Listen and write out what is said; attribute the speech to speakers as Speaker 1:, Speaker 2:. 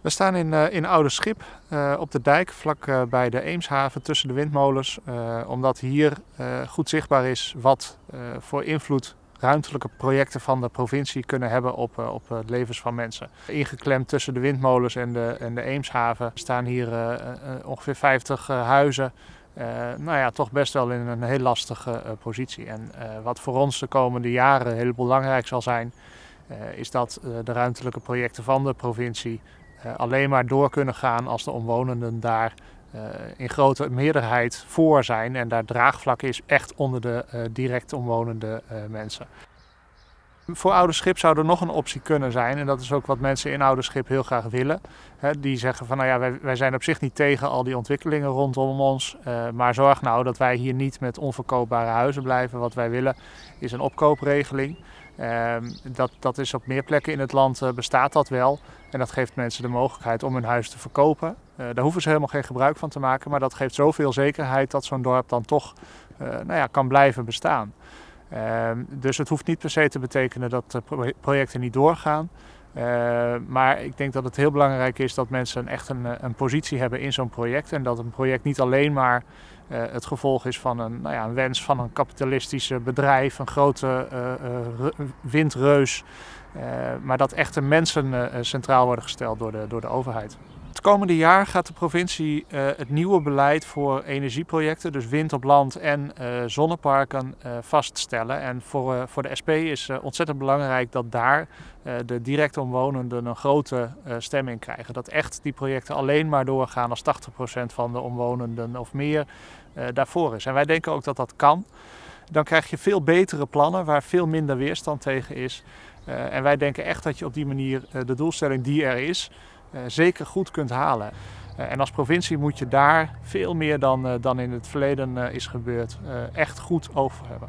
Speaker 1: We staan in, uh, in Oude Schip uh, op de dijk, vlak uh, bij de Eemshaven tussen de windmolens. omdat hier goed zichtbaar is wat voor invloed ruimtelijke projecten van de provincie kunnen hebben op, op het levens van mensen. Ingeklemd tussen de windmolens en de, en de Eemshaven staan hier ongeveer 50 huizen. nou ja, toch best wel in een heel lastige positie. En wat voor ons de komende jaren heel belangrijk zal zijn, is dat de ruimtelijke projecten van de provincie alleen maar door kunnen gaan als de omwonenden daar uh, in grote meerderheid voor zijn en daar draagvlak is echt onder de uh, direct omwonende mensen. Voor Ouderschip zou er nog een optie kunnen zijn en dat is ook wat mensen in Ouderschip heel graag willen. Die zeggen van nou ja, wij, wij, zijn op zich niet tegen al die ontwikkelingen rondom ons, maar zorg nou dat wij hier niet met onverkoopbare huizen blijven. Wat wij willen is een opkoopregeling. Um, dat, dat is op meer plekken in het land uh, bestaat dat wel. En dat geeft mensen de mogelijkheid om hun huis te verkopen. Uh, daar hoeven ze helemaal geen gebruik van te maken. Maar dat geeft zoveel zekerheid dat zo'n dorp dan toch uh, nou ja, kan blijven bestaan. Um, dus het hoeft niet per se te betekenen dat de projecten niet doorgaan. Maar ik denk dat het heel belangrijk is dat mensen echt een, een positie hebben in zo'n project. En dat een project niet alleen maar uh, het gevolg is van een, nou ja, een wens van een kapitalistische bedrijf, een grote windreus. maar dat echte mensen centraal worden gesteld door de, door de overheid. Het komende jaar gaat de provincie uh, het nieuwe beleid voor energieprojecten, dus wind op land en uh, zonneparken, uh, vaststellen. En voor, voor de SP is ontzettend belangrijk dat daar de direct omwonenden een grote stem in krijgen. Dat echt die projecten alleen maar doorgaan als 80% van de omwonenden of meer daarvoor is. En wij denken ook dat dat kan. Dan krijg je veel betere plannen waar veel minder weerstand tegen is. en wij denken echt dat je op die manier de doelstelling die er is, zeker goed kunt halen. Uh, en als provincie moet je daar veel meer dan, uh, dan in het verleden is gebeurd echt goed over hebben.